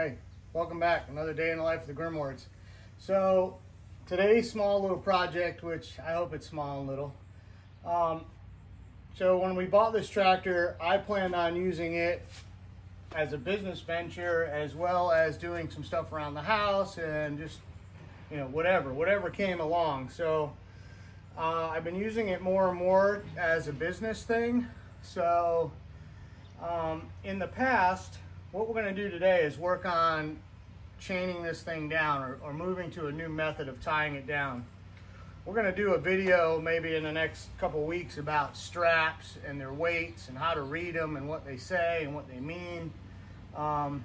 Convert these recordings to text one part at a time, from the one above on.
Hey, welcome back. Another day in the life of the Grimords. So, today's small little project, which I hope it's small and little. Um, so when we bought this tractor, I planned on using it as a business venture as well as doing some stuff around the house and just, you know, whatever, whatever came along. So uh, I've been using it more and more as a business thing. So um, in the past, what we're gonna do today is work on chaining this thing down or, or moving to a new method of tying it down. We're gonna do a video maybe in the next couple weeks about straps and their weights and how to read them and what they say and what they mean um,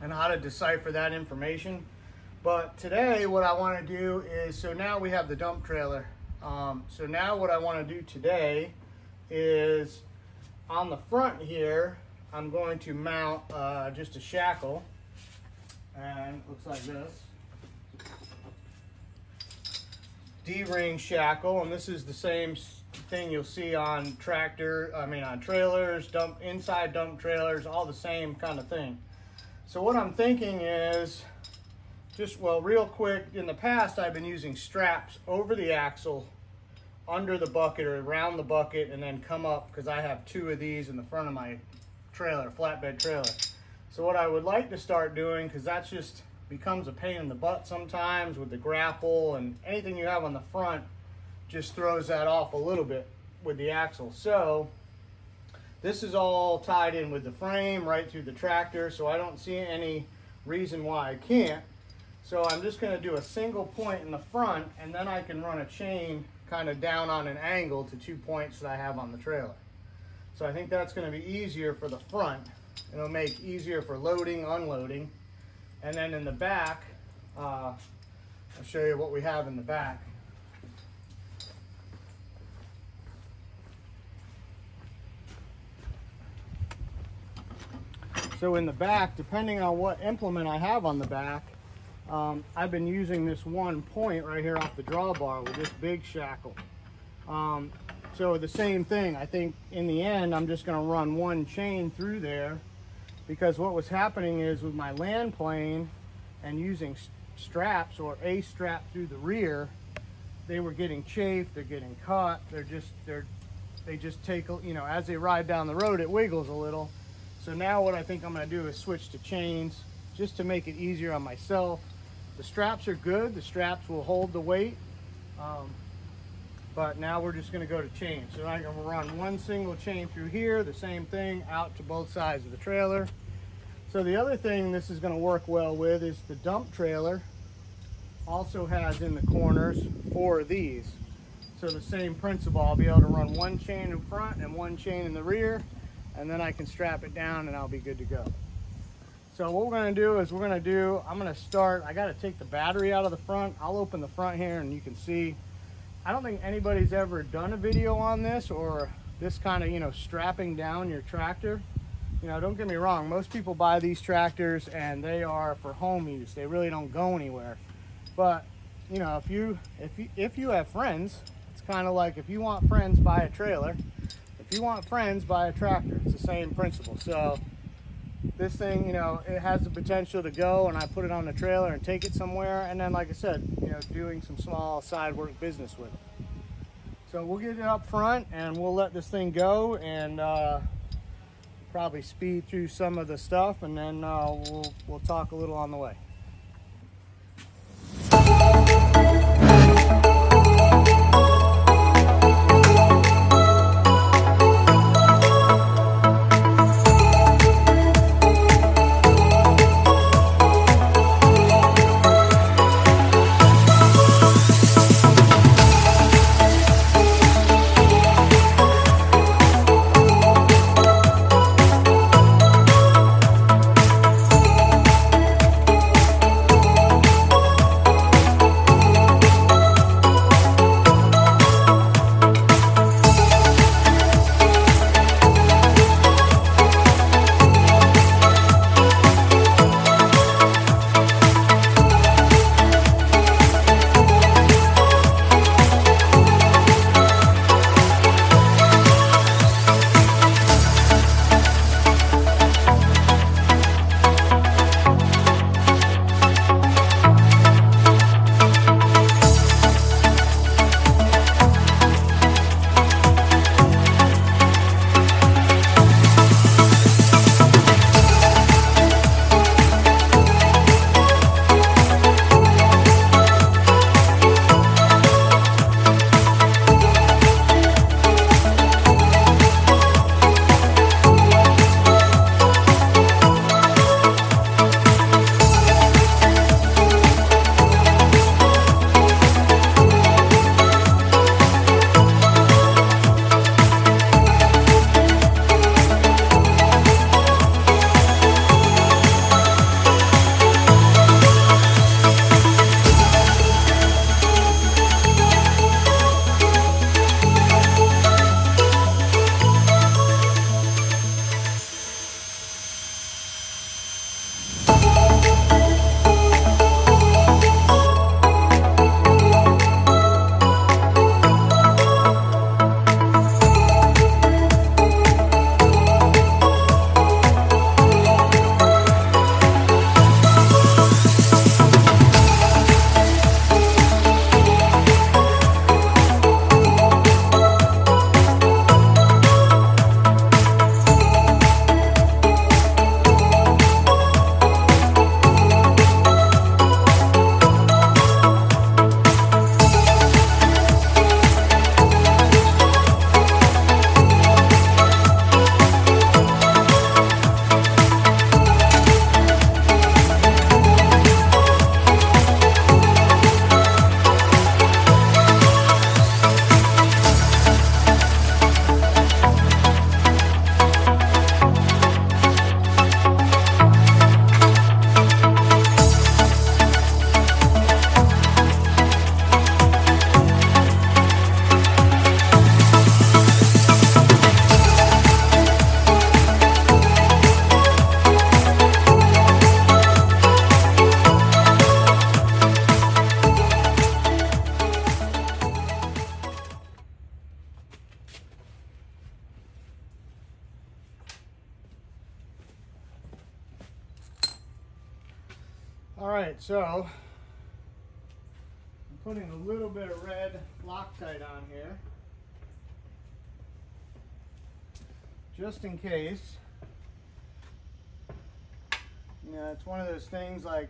and how to decipher that information. But today what I wanna do is, so now we have the dump trailer. Um, so now what I wanna do today is on the front here, I'm going to mount uh, just a shackle and looks like this. D-ring shackle and this is the same thing you'll see on tractor, I mean on trailers, dump inside dump trailers, all the same kind of thing. So what I'm thinking is just well real quick in the past I've been using straps over the axle under the bucket or around the bucket and then come up because I have two of these in the front of my trailer, flatbed trailer. So what I would like to start doing, because that's just becomes a pain in the butt sometimes with the grapple and anything you have on the front just throws that off a little bit with the axle. So this is all tied in with the frame right through the tractor, so I don't see any reason why I can't. So I'm just gonna do a single point in the front and then I can run a chain kind of down on an angle to two points that I have on the trailer. So I think that's gonna be easier for the front. It'll make easier for loading, unloading. And then in the back, uh, I'll show you what we have in the back. So in the back, depending on what implement I have on the back, um, I've been using this one point right here off the drawbar with this big shackle. Um, so the same thing, I think in the end, I'm just gonna run one chain through there because what was happening is with my land plane and using straps or a strap through the rear, they were getting chafed, they're getting caught, they're just, they're, they just take, you know, as they ride down the road, it wiggles a little. So now what I think I'm gonna do is switch to chains just to make it easier on myself. The straps are good, the straps will hold the weight, um, but now we're just gonna go to chain. So I'm gonna run one single chain through here, the same thing out to both sides of the trailer. So the other thing this is gonna work well with is the dump trailer also has in the corners four of these. So the same principle, I'll be able to run one chain in front and one chain in the rear, and then I can strap it down and I'll be good to go. So what we're gonna do is we're gonna do, I'm gonna start, I gotta take the battery out of the front. I'll open the front here and you can see I don't think anybody's ever done a video on this or this kind of, you know, strapping down your tractor. You know, don't get me wrong, most people buy these tractors and they are for home use. They really don't go anywhere. But, you know, if you if you if you have friends, it's kind of like if you want friends, buy a trailer. If you want friends, buy a tractor. It's the same principle. So this thing, you know, it has the potential to go and I put it on the trailer and take it somewhere. And then, like I said, you know, doing some small side work business with it. So we'll get it up front and we'll let this thing go and uh, probably speed through some of the stuff and then uh, we'll, we'll talk a little on the way. Little bit of red Loctite on here. Just in case. You know, it's one of those things like,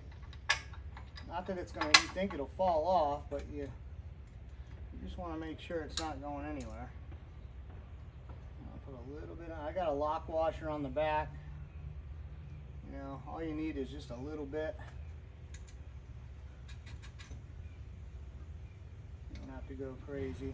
not that it's gonna, you think it'll fall off, but you, you just wanna make sure it's not going anywhere. I'll put a little bit on, I got a lock washer on the back. You know, all you need is just a little bit. Have to go crazy.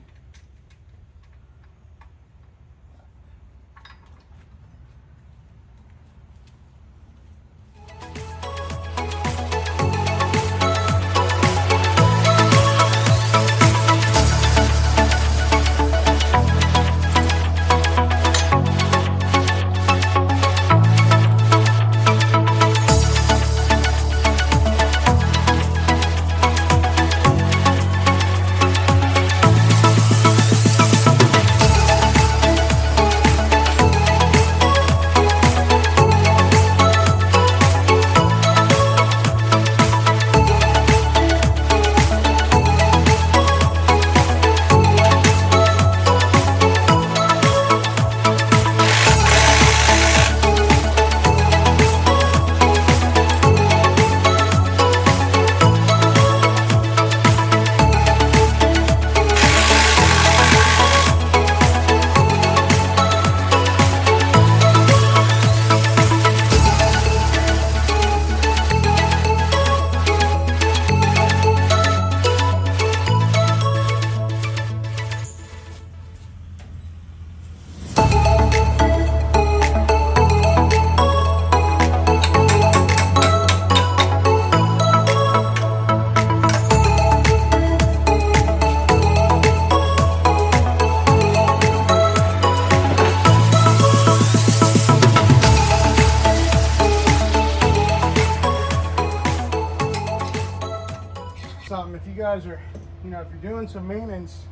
Guys are you know if you're doing some maintenance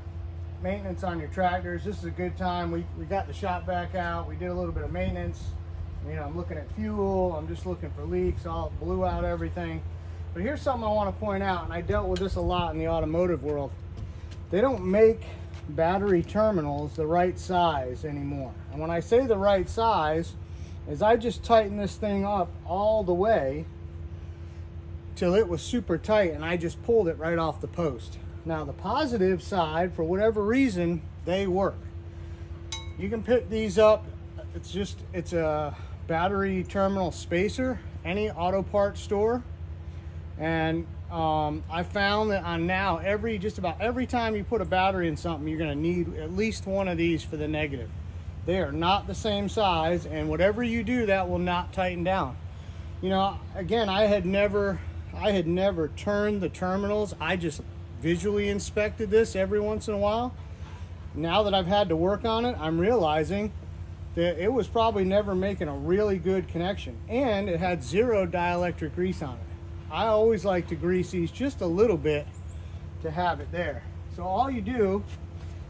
maintenance on your tractors this is a good time. We, we got the shop back out. We did a little bit of maintenance. You know i'm looking at fuel. I'm just looking for leaks. All blew out everything. But here's something i want to point out and i dealt with this a lot in the automotive world. They don't make battery terminals the right size anymore. And when i say the right size is i just tighten this thing up all the way till it was super tight and I just pulled it right off the post. Now the positive side, for whatever reason, they work. You can pick these up. It's just, it's a battery terminal spacer, any auto parts store. And um, I found that on now, every just about every time you put a battery in something, you're gonna need at least one of these for the negative. They are not the same size and whatever you do, that will not tighten down. You know, again, I had never I had never turned the terminals. I just visually inspected this every once in a while. Now that I've had to work on it, I'm realizing that it was probably never making a really good connection and it had zero dielectric grease on it. I always like to grease these just a little bit to have it there. So all you do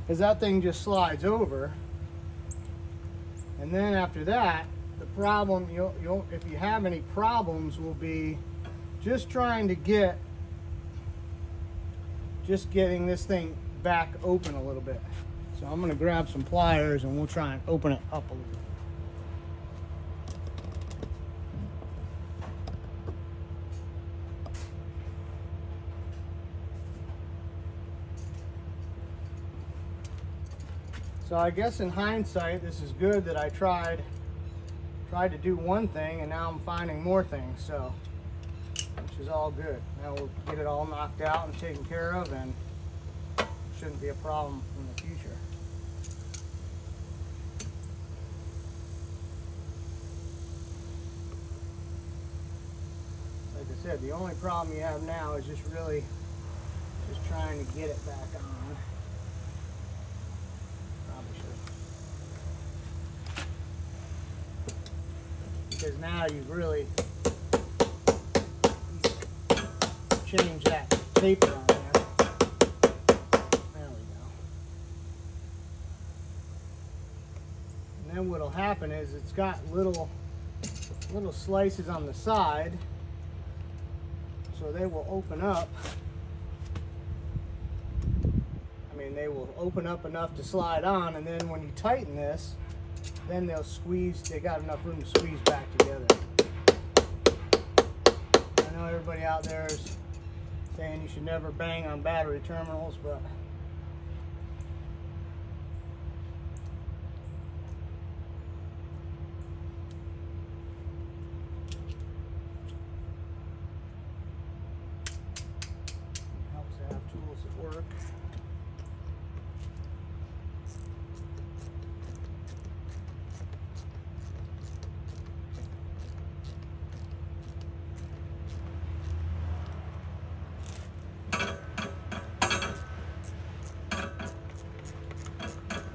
is that thing just slides over and then after that, the problem, you'll, you'll, if you have any problems will be just trying to get just getting this thing back open a little bit so I'm gonna grab some pliers and we'll try and open it up a little bit. So I guess in hindsight, this is good that I tried tried to do one thing and now I'm finding more things. So which is all good. Now we'll get it all knocked out and taken care of and shouldn't be a problem in the future. Like I said, the only problem you have now is just really just trying to get it back on. Because now you've really change that paper on there. There we go. And then what'll happen is it's got little little slices on the side. So they will open up. I mean, they will open up enough to slide on, and then when you tighten this, then they'll squeeze, they got enough room to squeeze back together. I know everybody out there is saying you should never bang on battery terminals, but helps to have tools that work.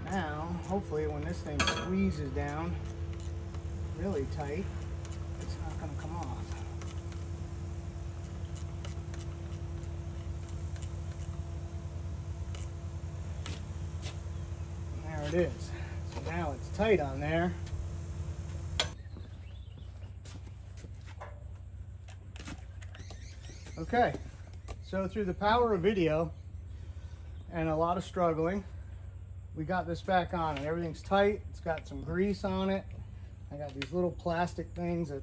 Now, hopefully when this thing squeezes down really tight, it's not gonna come off. There it is. So now it's tight on there. Okay, so through the power of video and a lot of struggling, we got this back on and everything's tight. It's got some grease on it. I got these little plastic things that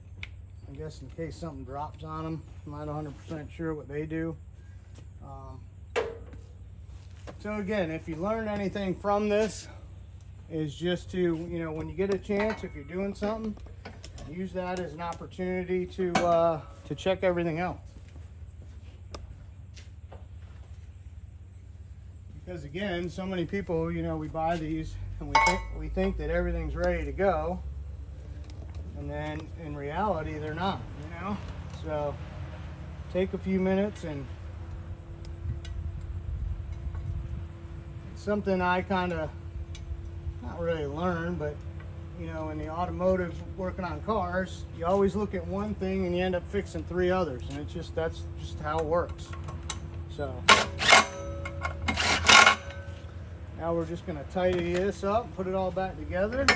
I guess in case something drops on them. I'm not 100% sure what they do. Um, so again, if you learn anything from this, is just to, you know, when you get a chance, if you're doing something, use that as an opportunity to, uh, to check everything else. Because again, so many people, you know, we buy these and we think, we think that everything's ready to go. And then in reality, they're not, you know? So take a few minutes and something I kind of, not really learned, but you know, in the automotive working on cars, you always look at one thing and you end up fixing three others. And it's just, that's just how it works. So now we're just gonna tidy this up, put it all back together,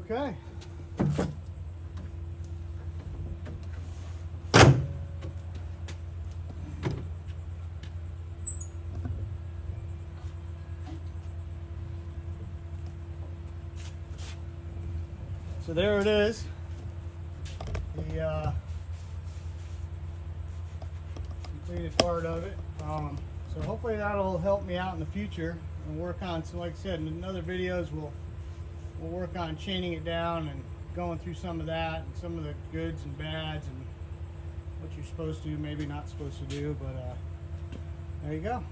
Okay. So there it is. The uh, completed part of it. Um, so hopefully that'll help me out in the future and work on. So like I said, in other videos we'll we'll work on chaining it down and going through some of that and some of the goods and bads and what you're supposed to, maybe not supposed to do. But uh, there you go.